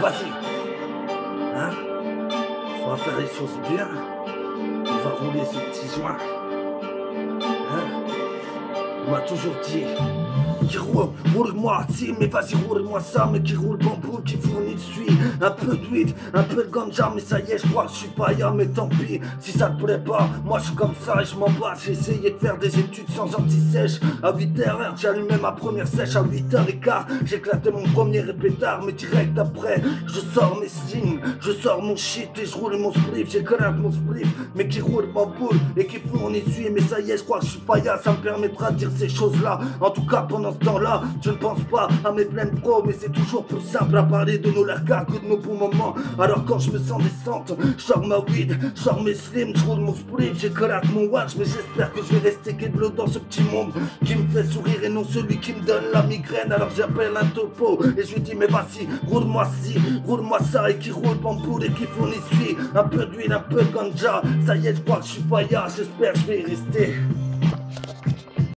Vas-y. Hein? On va faire les choses bien. On va rouler ce petit joint. M'a toujours dit qui roule, roule-moi, si, mais vas-y, roule-moi ça, mais qui roule bambou, qui fournit de suie, un peu d'huile, un peu de ganja, mais ça y est, je crois que je suis ya, mais tant pis, si ça te plaît pas, moi je suis comme ça et je m'en bats, j'ai essayé de faire des études sans anti-sèche, à 8h, j'allumais ma première sèche, à 8h15, j'éclatais mon premier répétard, mais direct après, je sors mes signes, je sors mon shit et je roule mon spliff, connaître mon spliff, mais qui roule boule et qui fournit de suie, mais ça y est, je crois que je suis ya, ça me permettra de dire ces choses-là, en tout cas pendant temps-là, je ne pense pas à mes pleines pros, mais c'est toujours plus simple à parler de nos largas que de nos bons moments. Alors quand je me sens descente, je ma weed, je mes slims, je roule mon split, j'écolate mon watch, mais j'espère que je vais rester bleu dans ce petit monde qui me fait sourire et non celui qui me donne la migraine. Alors j'appelle un topo et je lui dis mais vas-y, roule-moi ci, roule-moi ça et qui roule bambou et qui fournit un peu d'huile, un peu de ganja. Ça y est, je crois que je suis pas j'espère que je vais y rester.